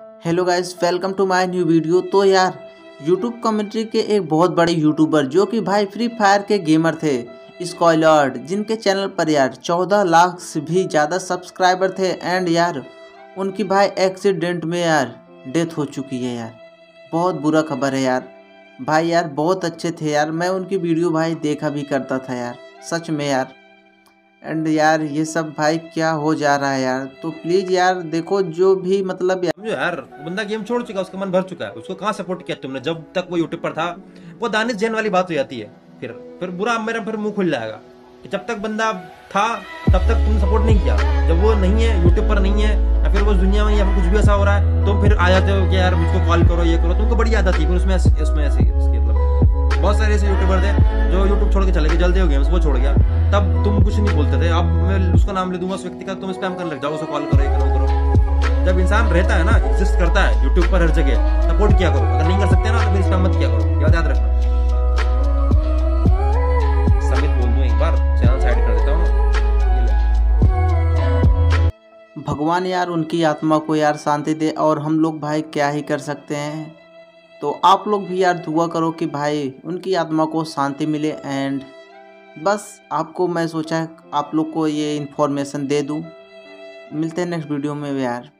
Hello guys welcome to my new video तो यार YouTube community के एक बहुत बड़े यूट्यूबर जो कि भाई फ्री फायर के गेमर थे स्कॉलर्ड जिनके चैनल पर यार चौदह लाख से भी ज़्यादा सब्सक्राइबर थे एंड यार, उनकी भाई एक्सीडेंट में यार डेथ हो चुकी है यार। बहुत बुरा खबर है यार। भाई यार, बहुत अच्छे थे यार। मैं उनकी वीडियो भाई देखा भी करता था यार, सच में यार। एंड यार, ये सब भाई क्या हो जा रहा है यार? तो प्लीज़ यार, देखो जो भी मतलब यार यार, बंदा गेम छोड़ चुका उसका मन भर चुका है। उसको कहाँ सपोर्ट किया तुमने? जब तक वो यूट्यूब पर था, वो दानिश जैन वाली बात हो जाती है। फिर फिर बुरा मेरा फिर मुँह खुल जाएगा। कि जब तक बंदा था, तब तक तुमने सपोर्ट नहीं किया। जब वो नहीं है यूट्यूब पर नहीं है, या फिर वो दुनिया में या कुछ भी ऐसा हो रहा है तो फिर आ जाते हो कि यार, मुझको कॉल करो, ये करो। तुमको बड़ी आदत थी, फिर उसमें उसमें ऐसे बहुत सारे ऐसे यूट्यूबर थे जो यूट्यूब छोड़ के चले गए, जल्दी हो गेम्स वो छोड़ गया। तब तुम कुछ नहीं बोलते थे। अब मैं उसका नाम ले दूँगा, उस व्यक्ति का, तुम स्पैम करने लग जाओ उसको कॉल करो, ये करो करो। जब इंसान रहता है ना एग्जिस्ट करता है यूट्यूब पर हर जगह सपोर्ट किया करो। अगर नहीं कर सकते ना तो फिर स्पैम मत किया करो। याद याद रखना। समित बोल दूँ एक बार चैनल साइड कर देता हूँ। भगवान यार, उनकी आत्मा को यार शांति दे, और हम लोग भाई क्या ही कर सकते हैं? तो आप लोग भी यार दुआ करो कि भाई उनकी आत्मा को शांति मिले एंड बस आपको मैं सोचा आप लोग को ये इन्फॉर्मेशन दे दूँ। मिलते हैं नेक्स्ट वीडियो में यार।